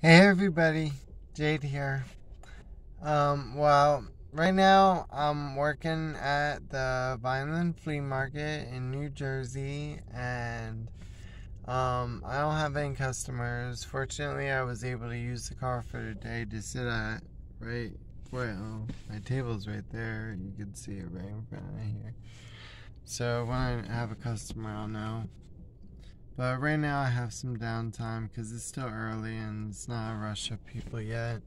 Hey everybody, Jade here. Um, well, right now I'm working at the Vineland Flea Market in New Jersey, and um, I don't have any customers. Fortunately, I was able to use the car for today to sit at right well. My table's right there. You can see it right in front of here. So when I have a customer, I'll know. But right now I have some downtime because it's still early and it's not a rush of people yet.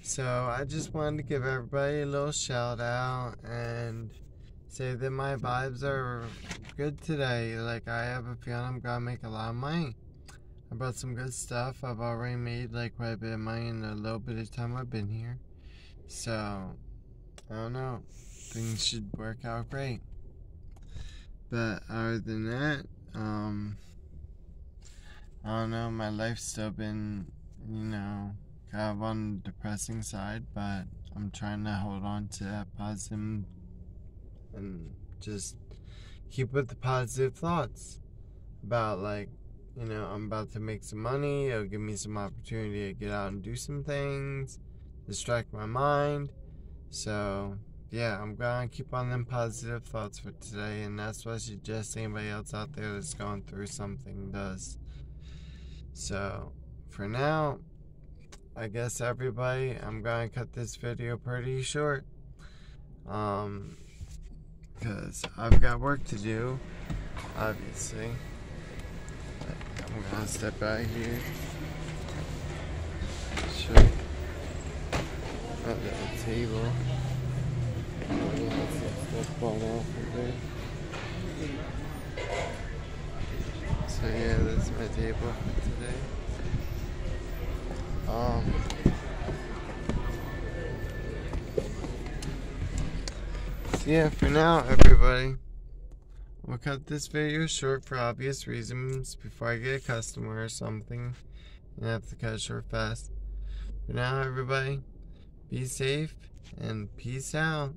So I just wanted to give everybody a little shout out and say that my vibes are good today. Like I have a feeling I'm gonna make a lot of money. I bought some good stuff. I've already made like quite a bit of money in a little bit of time I've been here. So I don't know. Things should work out great. But other than that, um, I don't know, my life's still been, you know, kind of on the depressing side, but I'm trying to hold on to that positive and just keep with the positive thoughts about like, you know, I'm about to make some money, it'll give me some opportunity to get out and do some things, distract my mind. So, yeah, I'm gonna keep on them positive thoughts for today, and that's what I suggest anybody else out there that's going through something does. So, for now, I guess everybody, I'm going to cut this video pretty short. Um, because I've got work to do, obviously. But I'm going to step out here. Show at the table. So yeah, that's my table today. Um, yeah, for now, everybody, we'll cut this video short for obvious reasons before I get a customer or something. And I have to cut short fast. For now, everybody, be safe and peace out.